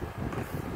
何?